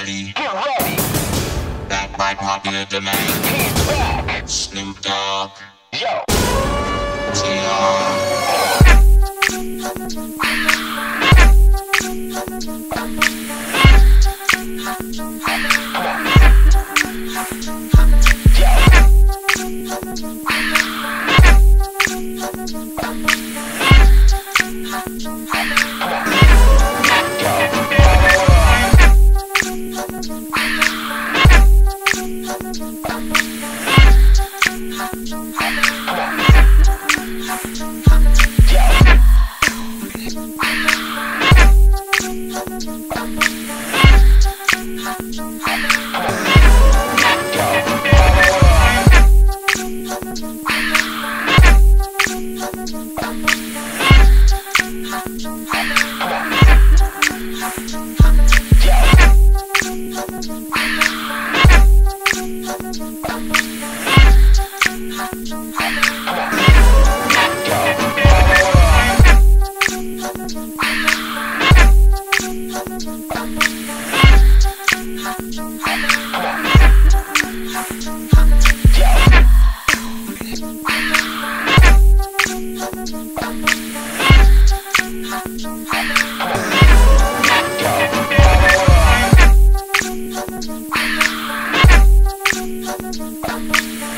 ready. Get ready. Back by popular demand. He's back. Snoop Dogg. Yo. TR. Yo. Thank you.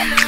I'm